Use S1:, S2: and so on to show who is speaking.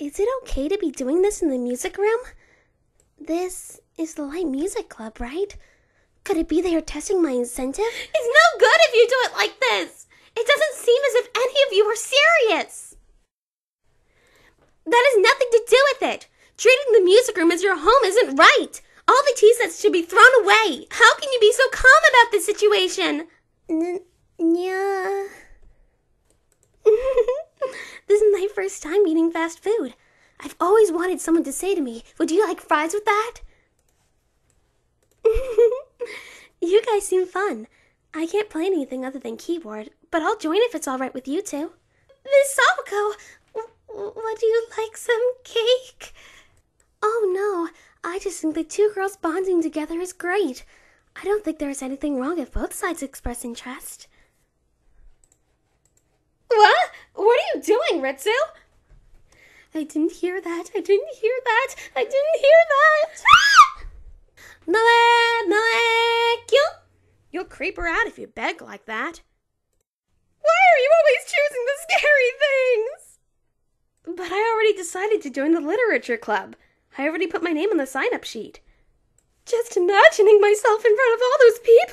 S1: Is it okay to be doing this in the music room? This is the Light Music Club, right? Could it be they are testing my incentive?
S2: It's no good if you do it like this. It doesn't seem as if any of you are serious. That has nothing to do with it. Treating the music room as your home isn't right. All the tea sets should be thrown away. How can you be so calm about this situation?
S1: N- yeah. this is my first time eating fast food. I've always wanted someone to say to me, Would you like fries with that? you guys seem fun. I can't play anything other than keyboard, but I'll join if it's all right with you two.
S2: Miss Sawako, w- would you like some cake?
S1: Oh no, I just think the two girls bonding together is great. I don't think there's anything wrong if both sides express interest.
S2: You doing, Ritsu?
S1: I didn't hear that. I didn't hear that. I didn't hear that.
S2: Mele, mele, kyo. You'll creep her out if you beg like that. Why are you always choosing the scary things? But I already decided to join the literature club. I already put my name on the sign up sheet. Just imagining myself in front of all those people.